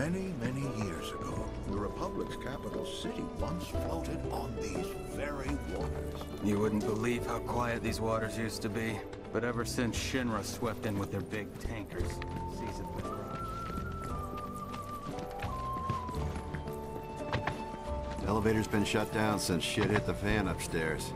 Many, many years ago, the Republic's capital city once floated on these very waters. You wouldn't believe how quiet these waters used to be. But ever since Shinra swept in with their big tankers, seas have been rough. Elevator's been shut down since shit hit the fan upstairs.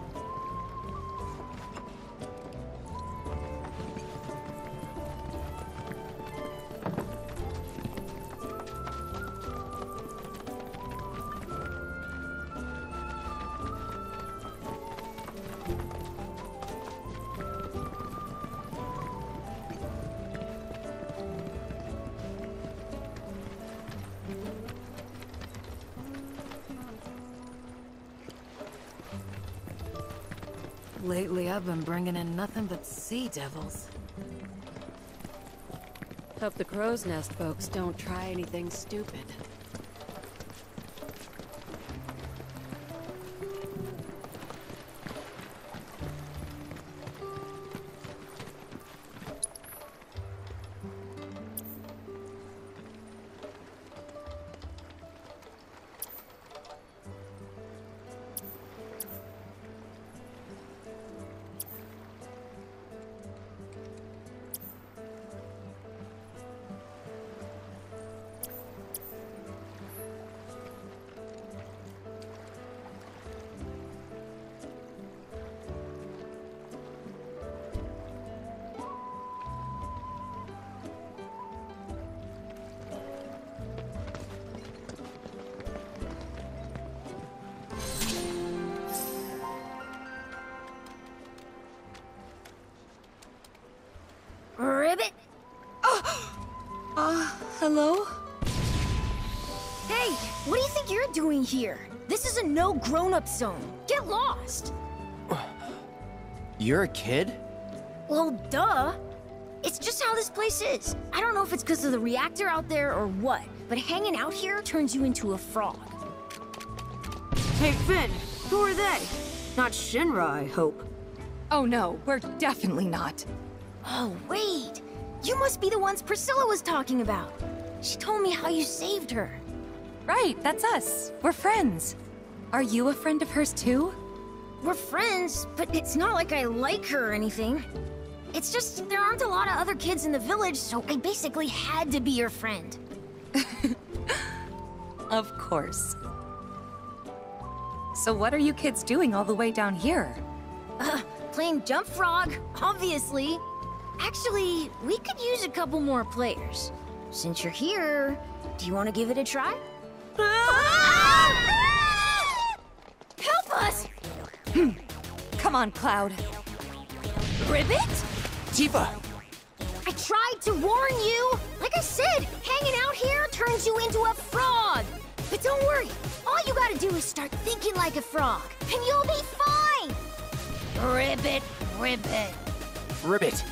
Sea devils. Hope the crow's nest folks don't try anything stupid. Hello? Hey, what do you think you're doing here? This is a no grown-up zone. Get lost. You're a kid? Well, duh. It's just how this place is. I don't know if it's because of the reactor out there or what, but hanging out here turns you into a frog. Hey, Finn, who are they? Not Shinra, I hope. Oh no, we're definitely not. Oh, wait. You must be the ones Priscilla was talking about. She told me how you saved her. Right, that's us. We're friends. Are you a friend of hers too? We're friends, but it's not like I like her or anything. It's just there aren't a lot of other kids in the village, so I basically had to be your friend. Of course. So what are you kids doing all the way down here? Uh, playing Jump Frog, obviously. Actually, we could use a couple more players. Since you're here, do you want to give it a try? Help us! Hmm. Come on, Cloud. Ribbit? Tifa! I tried to warn you! Like I said, hanging out here turns you into a frog! But don't worry, all you gotta do is start thinking like a frog, and you'll be fine! Ribbit, ribbit. Ribbit!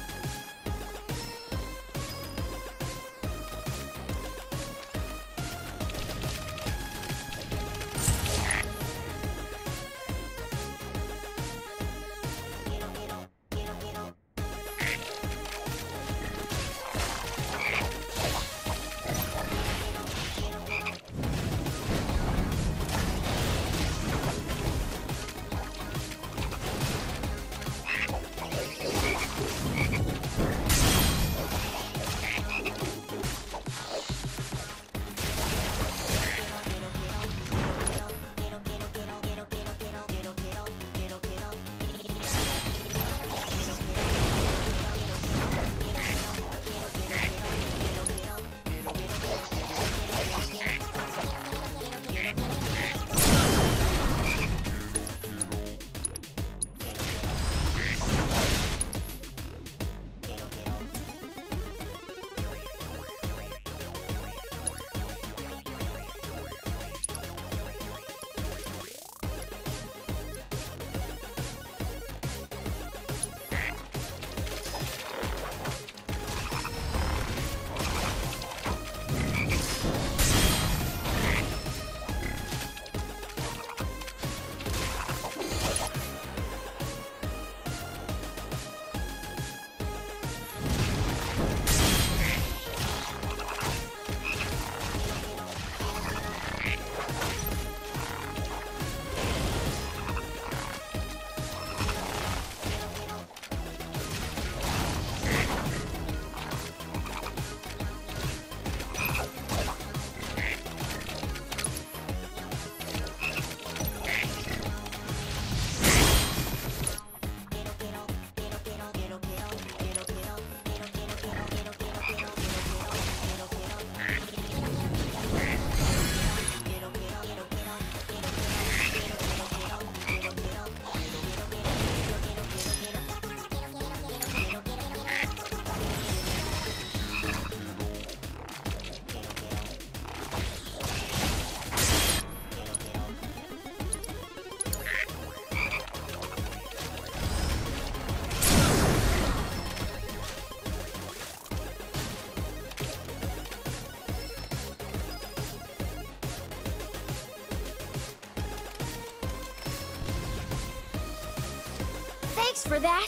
For that.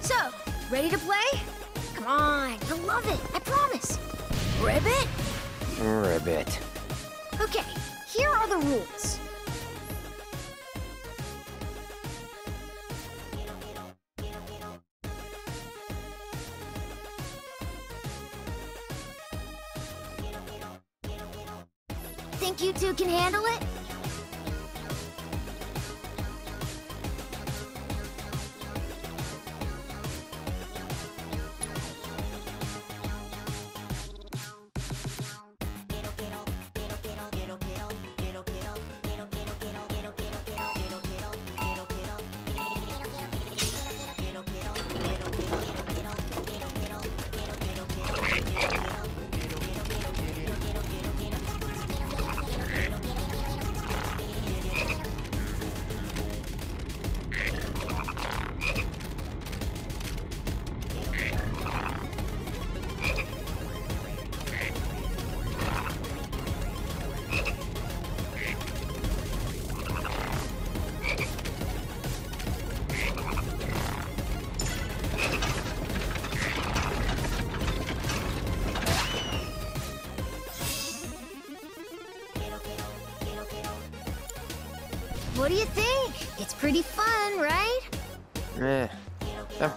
So, ready to play? Come on, you'll love it, I promise. Ribbit? Ribbit. Okay, here are the rules.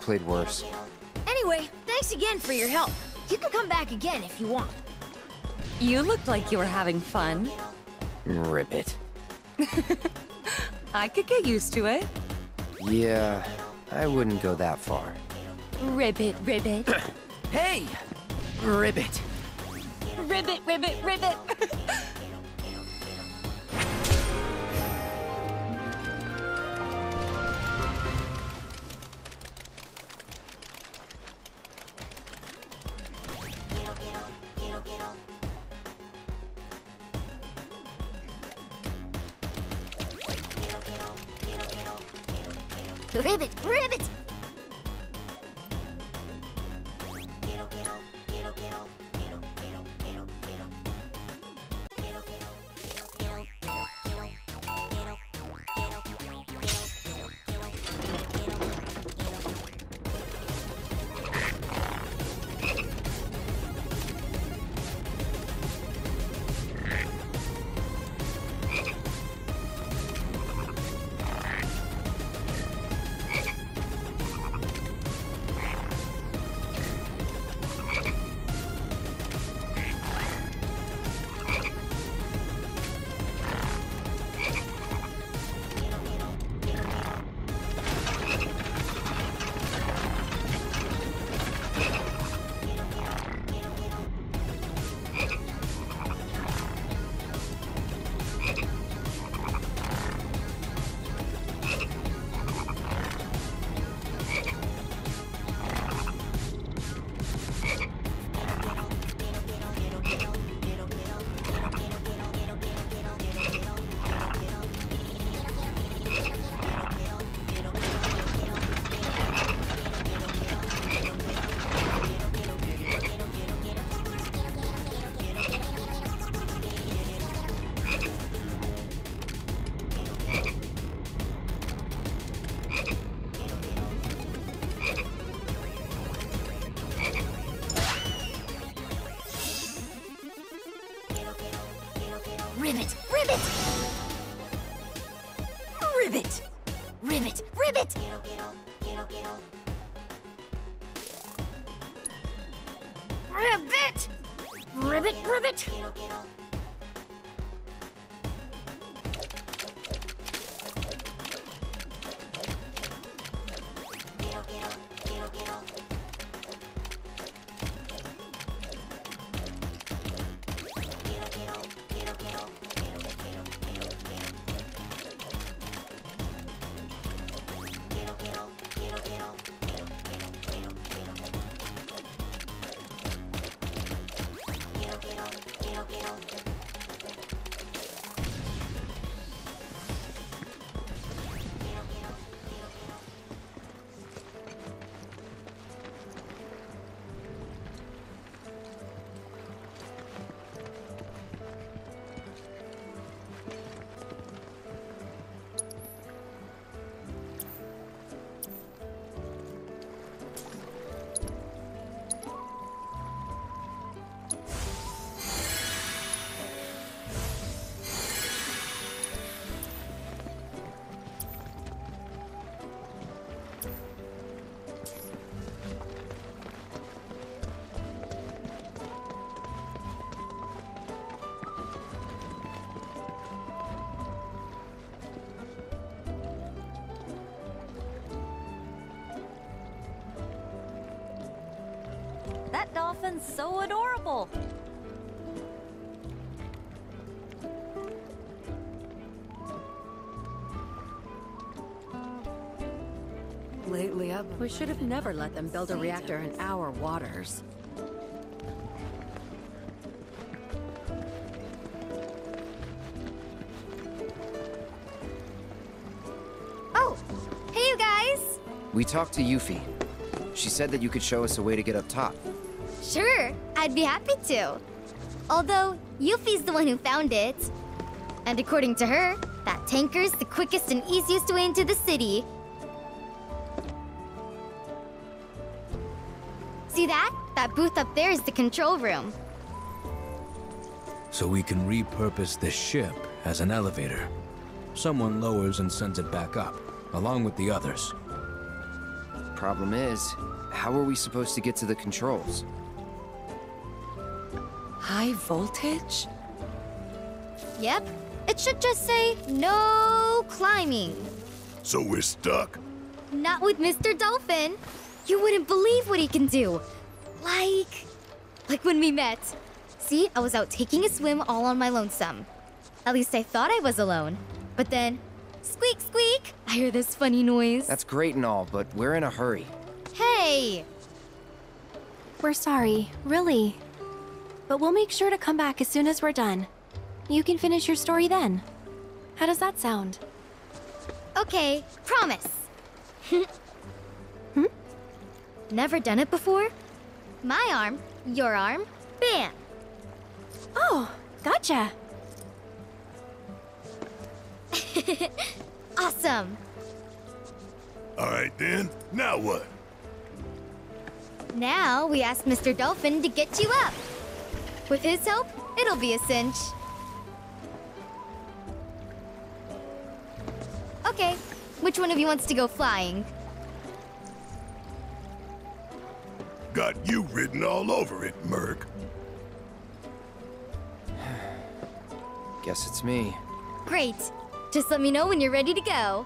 Played worse. Anyway, thanks again for your help. You can come back again if you want. You looked like you were having fun. Ribbit. I could get used to it. Yeah, I wouldn't go that far. Ribbit, ribbit. Hey! Ribbit. ribbit, ribbit, ribbit. Ribbit, that so adorable. Lately, I've. We should have never let them build a reactor in our waters. Oh, hey you guys! We talked to Yuffie. She said that you could show us a way to get up top. Sure, I'd be happy to. Although, Yuffie's the one who found it. And according to her, that tanker's the quickest and easiest way into the city. See that? That booth up there is the control room. So we can repurpose this ship as an elevator. Someone lowers and sends it back up, along with the others. Problem is, how are we supposed to get to the controls? High voltage? Yep, it should just say no climbing. So we're stuck? Not with Mr. Dolphin. You wouldn't believe what he can do. Like. like when we met. See, I was out taking a swim all on my lonesome. At least I thought I was alone. But then, squeak, squeak, I hear this funny noise. That's great and all, but we're in a hurry. Hey! We're sorry, really. But we'll make sure to come back as soon as we're done. You can finish your story then. How does that sound? Okay, promise. hmm? Never done it before? My arm, your arm, bam! Oh, gotcha. awesome! Alright then, now what? Now we ask Mr. Dolphin to get you up. With his help, it'll be a cinch. Okay, which one of you wants to go flying? Got you written all over it, Merc. Guess it's me. Great. Just let me know when you're ready to go.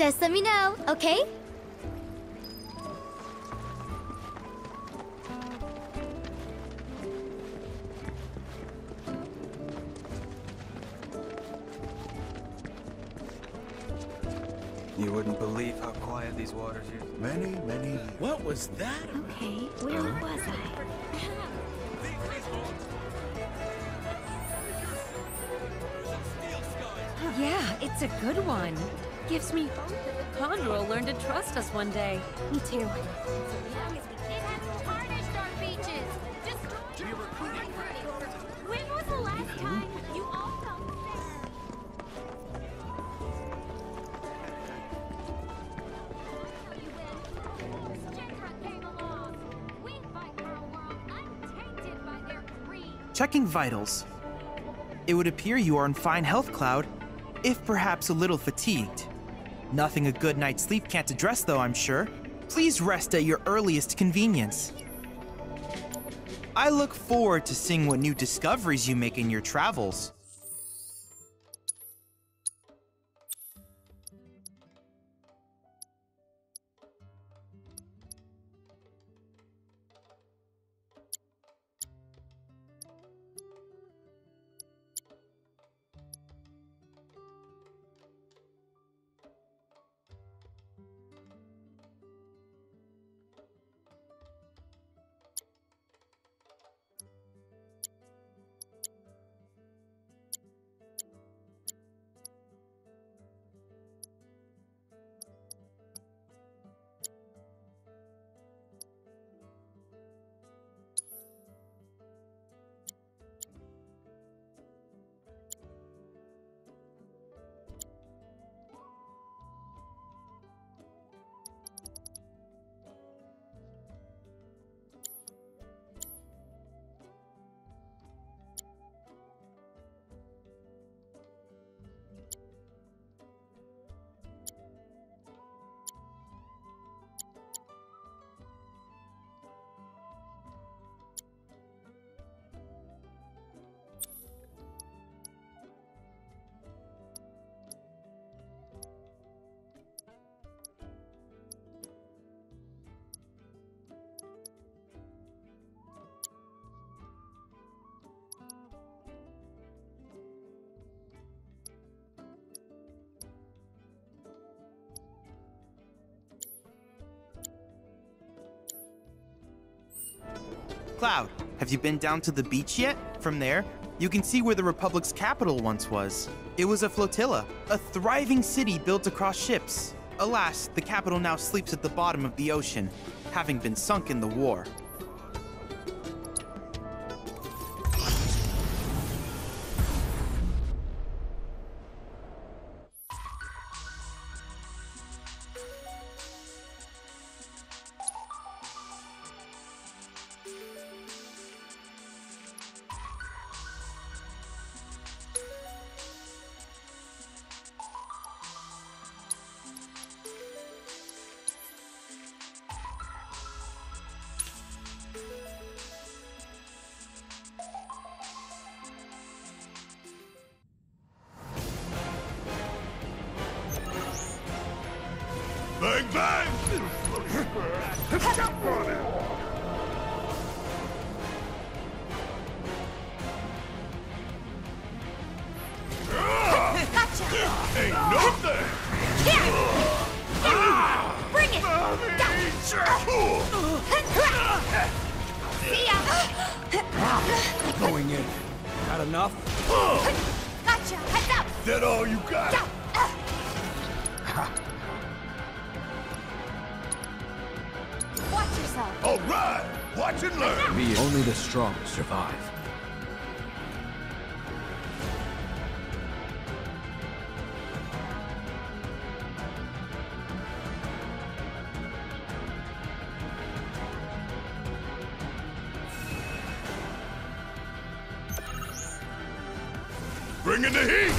Just let me know, okay? You wouldn't believe how quiet these waters used to be. Many, many years. What was that? Okay, where was I? Yeah, it's a good one. Gives me hope that the Condor will learn to trust us one day. Me too. When was the last time you all felt Checking vitals. It would appear you are in fine health, Cloud, if perhaps a little fatigued. Nothing a good night's sleep can't address, though, I'm sure. Please rest at your earliest convenience. I look forward to seeing what new discoveries you make in your travels. Cloud. Have you been down to the beach yet? From there, you can see where the Republic's capital once was. It was a flotilla, a thriving city built across ships. Alas, the capital now sleeps at the bottom of the ocean, having been sunk in the war. Bring in the heat!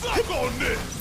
Suck on this!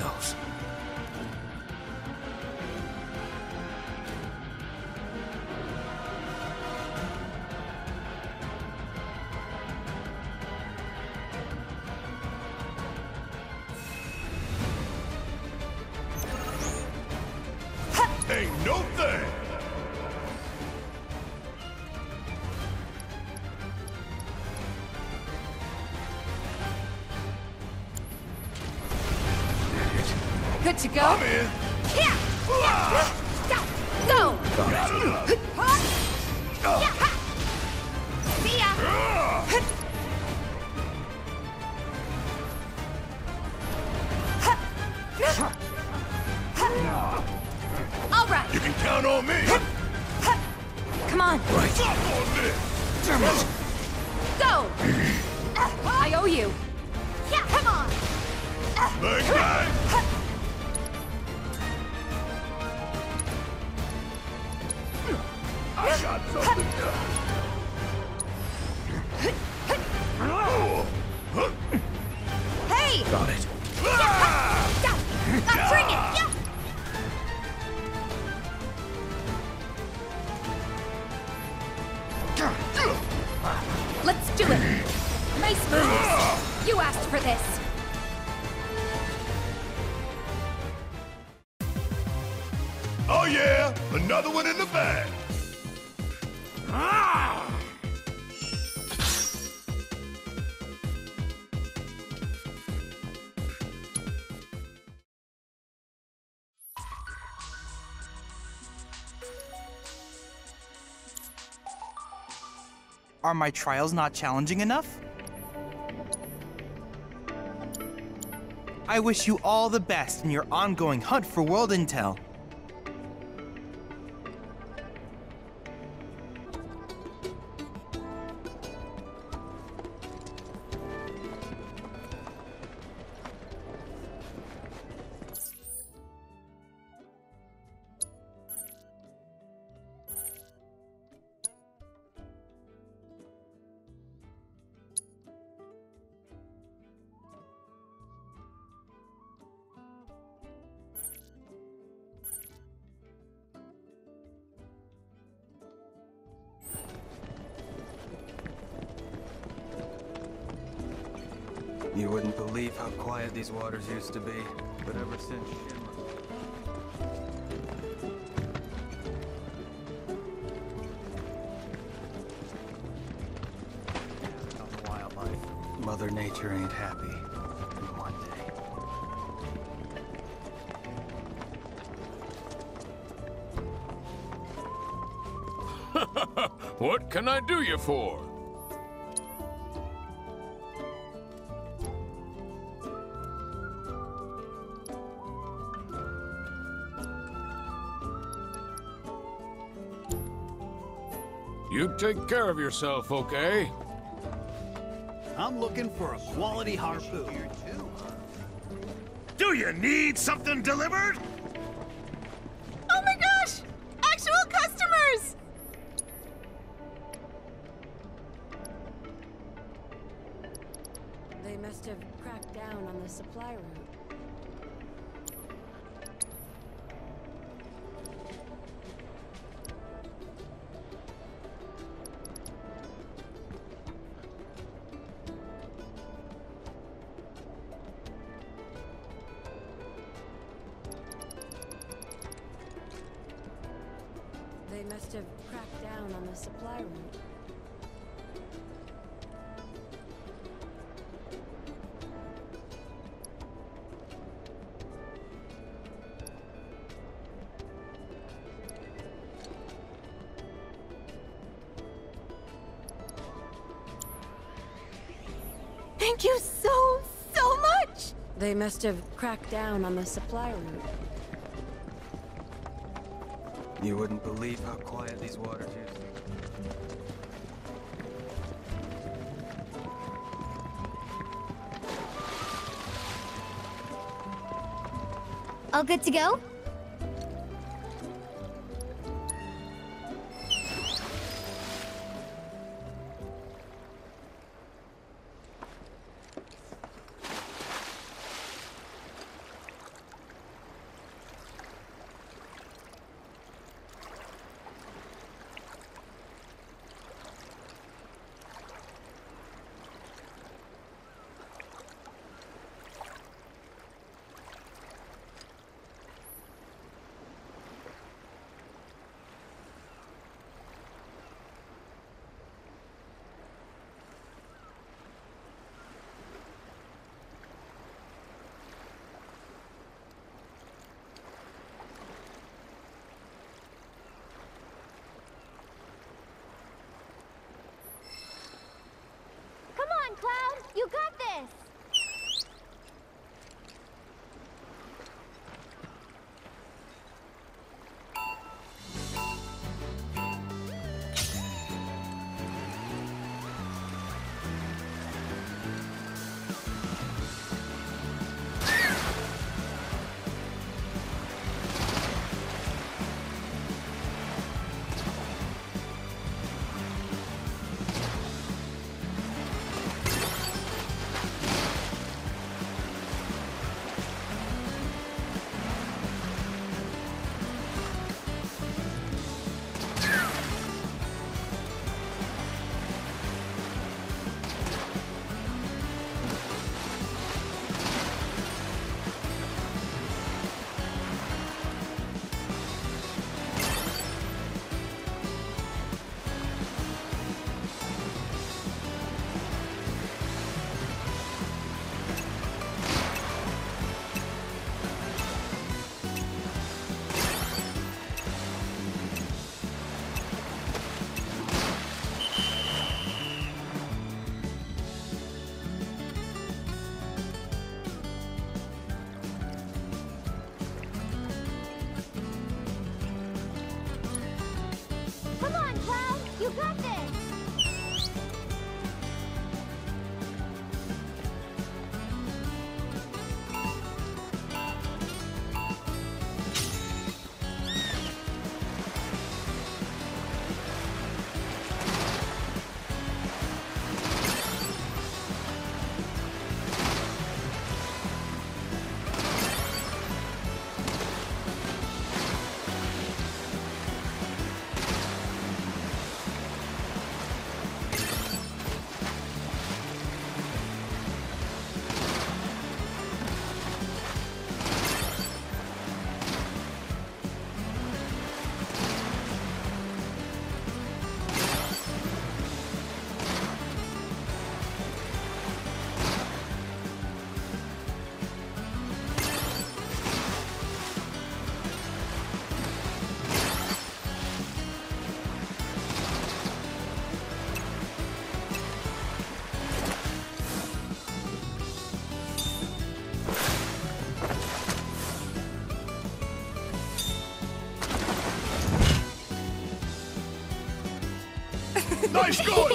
Ourselves. To go? Are my trials not challenging enough? I wish you all the best in your ongoing hunt for world intel. Wouldn't believe how quiet these waters used to be, but ever since. Mother Nature ain't happy. What can I do you for? Take care of yourself, okay? I'm looking for a quality harpoon. Do you need something delivered? Thank you so, so much! They must have cracked down on the supply route. You wouldn't believe how quiet these waters used to be. All good to go? Nice going,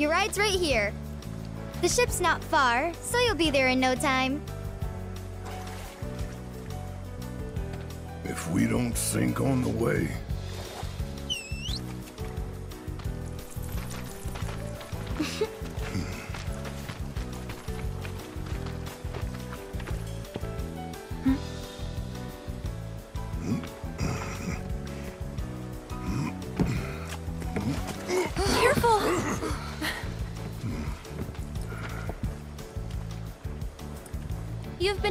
your ride's right here. The ship's not far, so you'll be there in no time. If we don't sink on the way,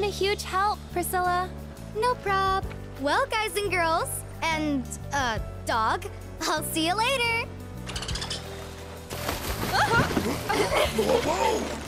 a huge help, Priscilla. No prob. Well, guys and girls, and, uh, dog, I'll see you later. Have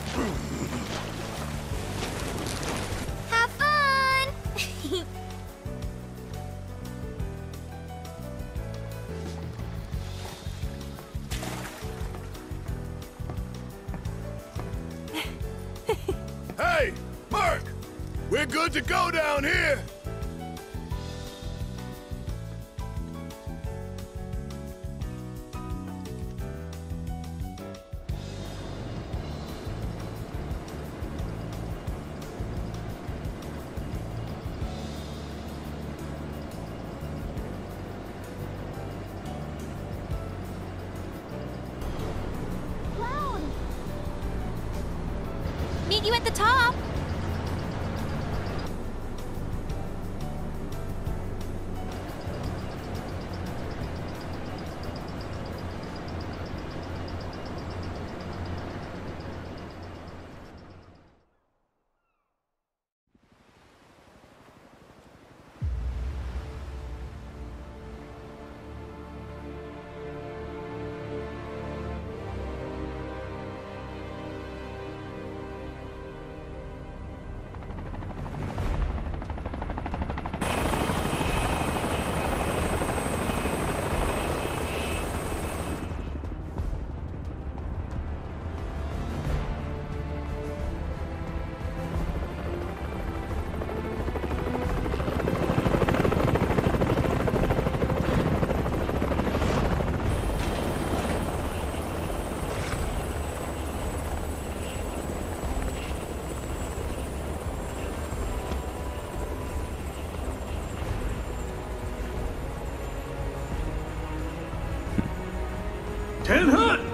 you at the top! Ten Hut!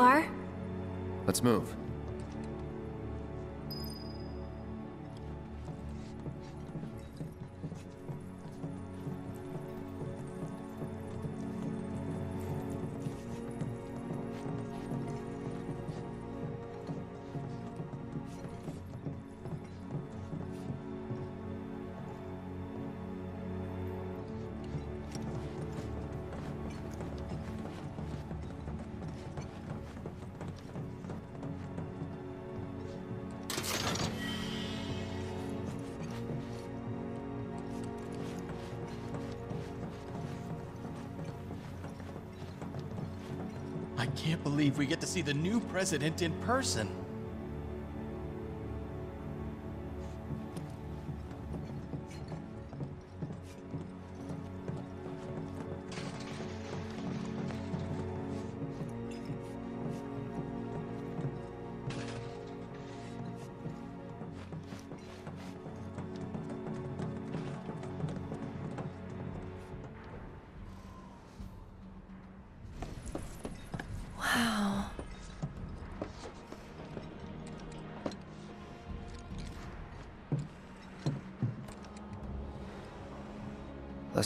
Are. Let's move. Can't believe we get to see the new president in person.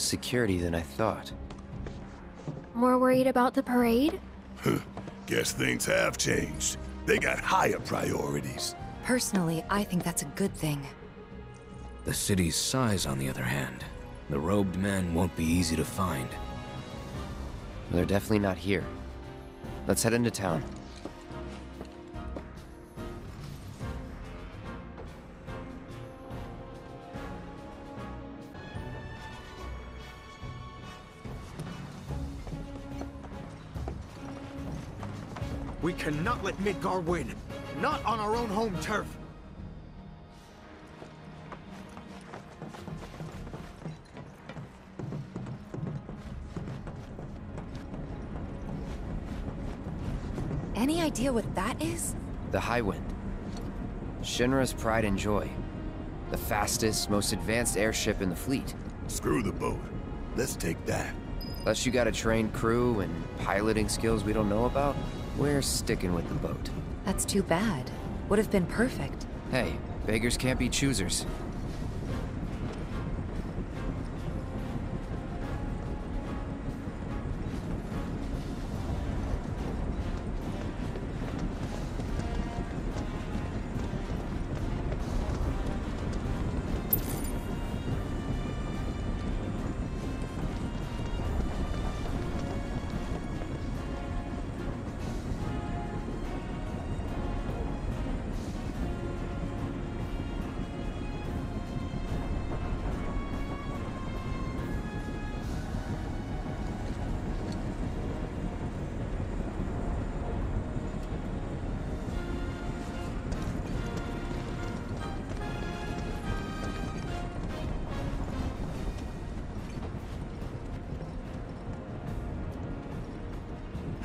Security than I thought. More worried about the parade? Guess things have changed. They got higher priorities. Personally, I think that's a good thing. The city's size, on the other hand. The robed men won't be easy to find. They're definitely not here. Let's head into town. We cannot let Midgar win. Not on our own home turf. Any idea what that is? The Highwind. Shinra's pride and joy. The fastest, most advanced airship in the fleet. Screw the boat. Let's take that. Unless you got a trained crew and piloting skills we don't know about, we're sticking with the boat. That's too bad. Would have been perfect. Hey, beggars can't be choosers.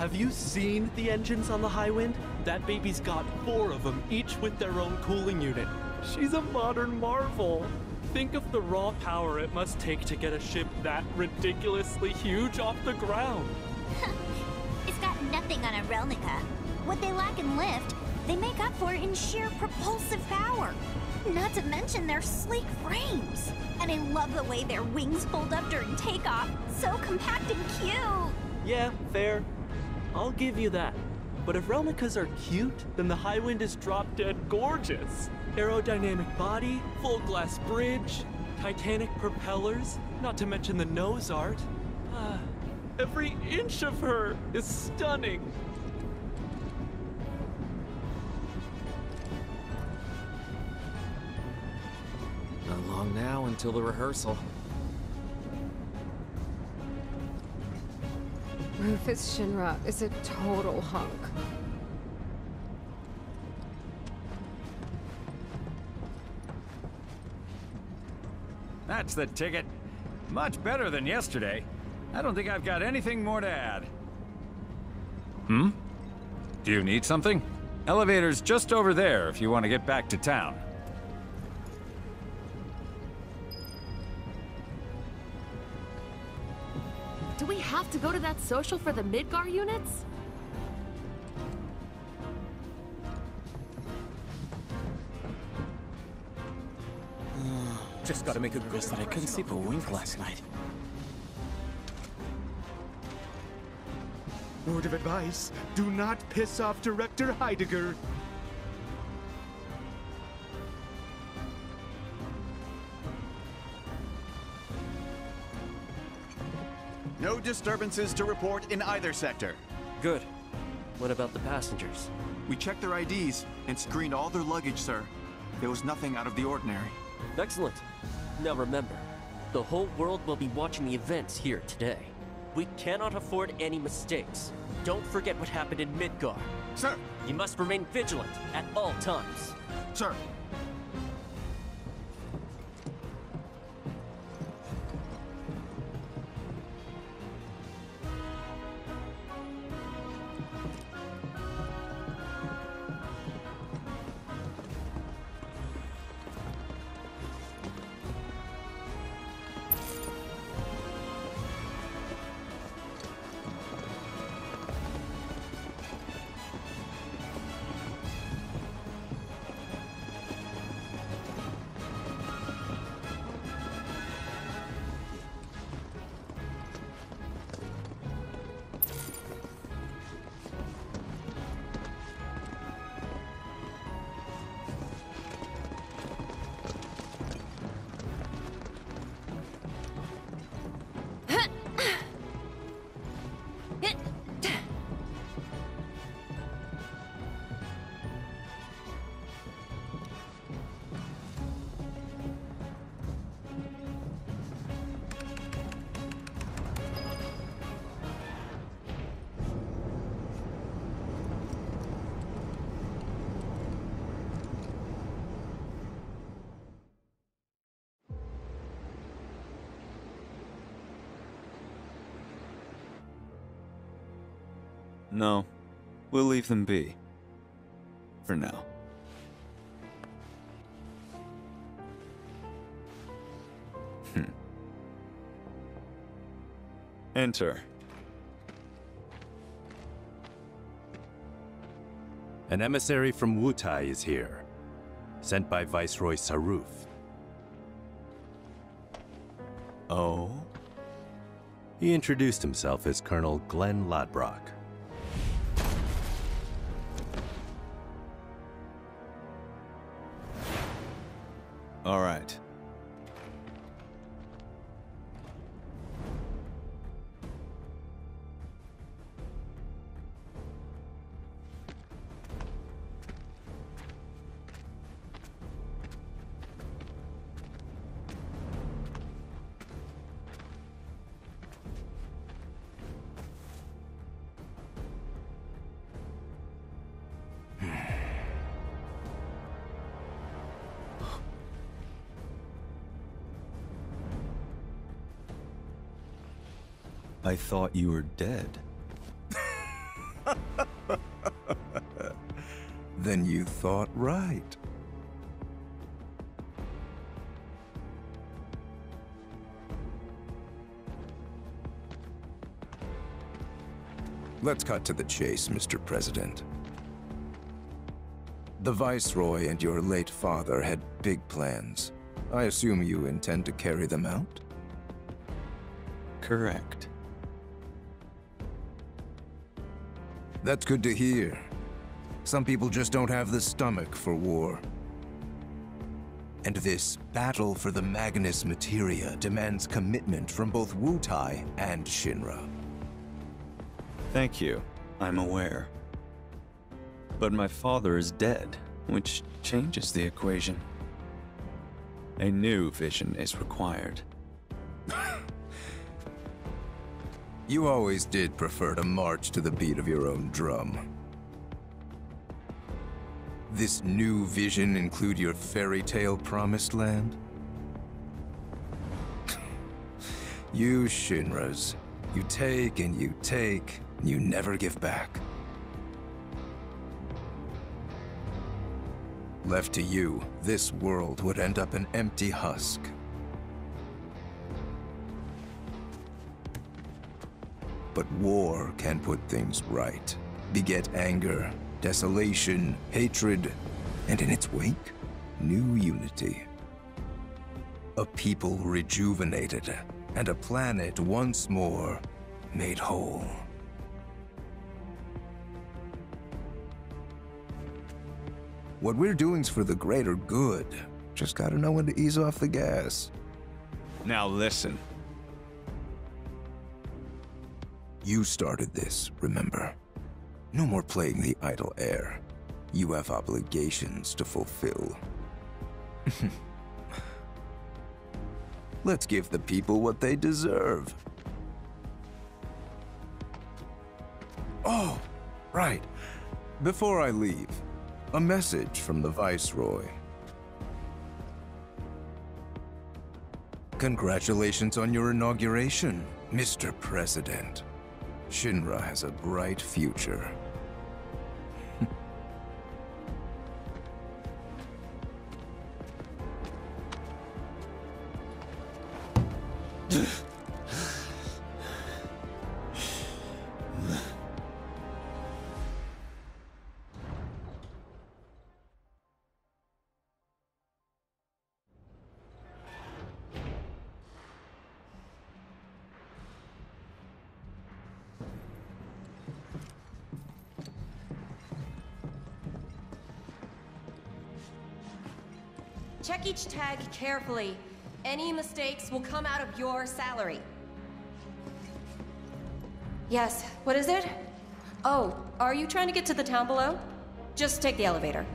Have you seen the engines on the Highwind? That baby's got four of them, each with their own cooling unit. She's a modern marvel. Think of the raw power it must take to get a ship that ridiculously huge off the ground. It's got nothing on a Gelnika. What they lack in lift, they make up for in sheer propulsive power. Not to mention their sleek frames. And I love the way their wings fold up during takeoff. So compact and cute. Yeah, fair. I'll give you that. But if Gelnikas are cute, then the Highwind is drop dead gorgeous. Aerodynamic body, full glass bridge, Titanic propellers, not to mention the nose art. Ah, every inch of her is stunning. Not long now until the rehearsal. Rufus Shinra is a total hunk. That's the ticket. Much better than yesterday. I don't think I've got anything more to add. Hmm? Do you need something? Elevator's just over there if you want to get back to town. Have to go to that social for the Midgar units? Just gotta make a good that I couldn't sleep a wink last night. Word of advice, do not piss off Director Heidegger. Disturbances to report in either sector. Good. What about the passengers? We checked their IDs and screened all their luggage, sir. There was nothing out of the ordinary. Excellent. Now remember, the whole world will be watching the events here today. We cannot afford any mistakes. Don't forget what happened in Midgar. Sir! You must remain vigilant at all times. Sir! No, we'll leave them be. For now. Hmm. Enter. An emissary from Wutai is here, sent by Viceroy Saruf. Oh? He introduced himself as Colonel Glenn Lodbrok. All right. I thought you were dead. then you thought right. Let's cut to the chase, Mr. President. The Viceroy and your late father had big plans. I assume you intend to carry them out? Correct. That's good to hear. Some people just don't have the stomach for war. And this battle for the Magnus Materia demands commitment from both Wutai and Shinra. Thank you. I'm aware. But my father is dead, which changes the equation. A new vision is required. You always did prefer to march to the beat of your own drum. This new vision include your fairy tale promised land? you Shinras, you take and you take, and you never give back. Left to you, this world would end up an empty husk. But war can put things right. Beget anger, desolation, hatred, and in its wake, new unity. A people rejuvenated, and a planet once more made whole. What we're doing's for the greater good. Just gotta know when to ease off the gas. Now listen. You started this, remember? No more playing the idle heir. You have obligations to fulfill. Let's give the people what they deserve. Oh, right. Before I leave, a message from the Viceroy. Congratulations on your inauguration, Mr. President. Shinra has a bright future. Check each tag carefully. Any mistakes will come out of your salary. Yes, what is it? Oh, are you trying to get to the town below? Just take the elevator.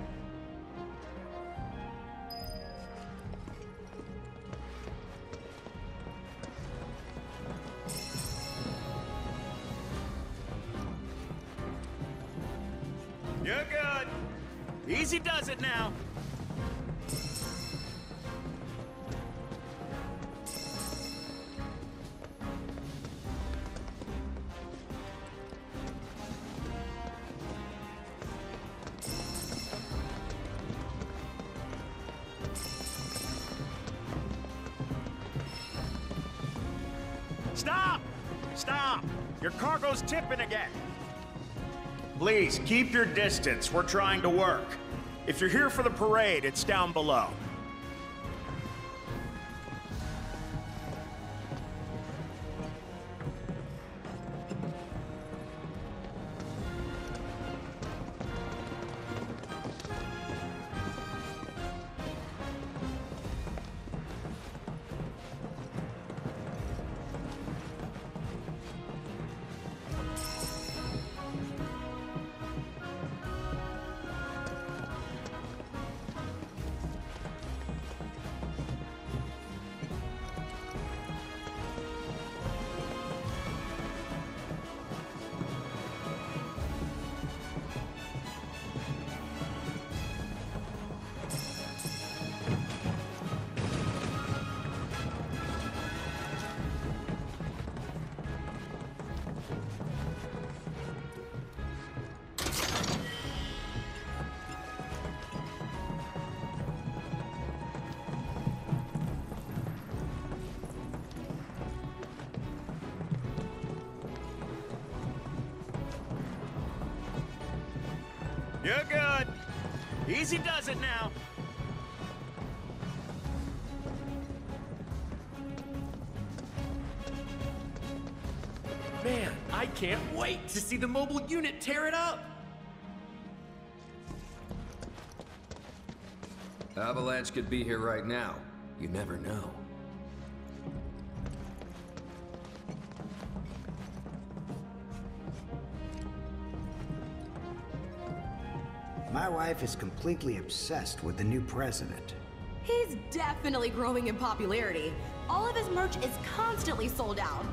Tipping again! Please, keep your distance. We're trying to work. If you're here for the parade, it's down below. You're good. Easy does it now. Man, I can't wait to see the mobile unit tear it up! Avalanche could be here right now. You never know. Wife is completely obsessed with the new president. He's definitely growing in popularity. All of his merch is constantly sold out.